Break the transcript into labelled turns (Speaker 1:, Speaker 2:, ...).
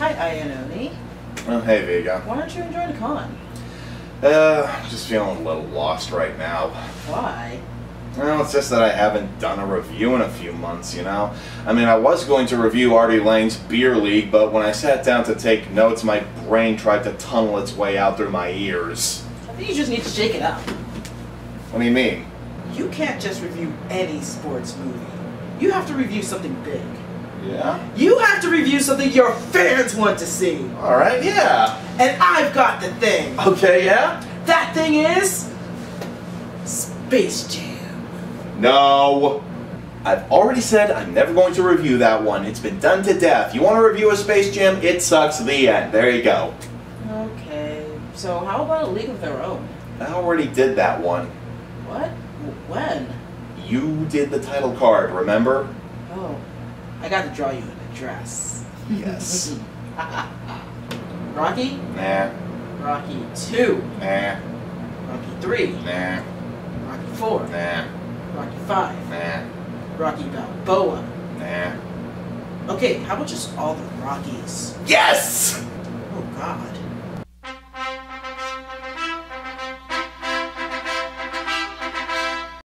Speaker 1: Hi, Iannone.
Speaker 2: Oh, hey, Vega.
Speaker 1: Why aren't you enjoying the con?
Speaker 2: Uh, I'm just feeling a little lost right now.
Speaker 1: Why?
Speaker 2: Well, it's just that I haven't done a review in a few months, you know? I mean, I was going to review Artie Lang's Beer League, but when I sat down to take notes, my brain tried to tunnel its way out through my ears.
Speaker 1: I think you just need to shake it up.
Speaker 2: What do you mean?
Speaker 1: You can't just review any sports movie. You have to review something big.
Speaker 2: Yeah?
Speaker 1: You have to review something your fans want to see.
Speaker 2: Alright, yeah.
Speaker 1: And I've got the thing.
Speaker 2: Okay, yeah?
Speaker 1: That thing is Space Jam.
Speaker 2: No. I've already said I'm never going to review that one. It's been done to death. You want to review a Space Jam? It sucks. The end. There you go.
Speaker 1: Okay, so how about a League of Their Own?
Speaker 2: I already did that one.
Speaker 1: What? When?
Speaker 2: You did the title card, remember?
Speaker 1: Oh, I got to draw you an address.
Speaker 2: Yes.
Speaker 1: Rocky?
Speaker 2: nah,
Speaker 1: Rocky 2.
Speaker 2: nah,
Speaker 1: Rocky 3.
Speaker 2: nah,
Speaker 1: Rocky 4.
Speaker 2: nah,
Speaker 1: Rocky 5.
Speaker 2: nah,
Speaker 1: Rocky Balboa.
Speaker 2: nah.
Speaker 1: Okay, how about just all the Rockies?
Speaker 2: Yes!
Speaker 1: Oh god.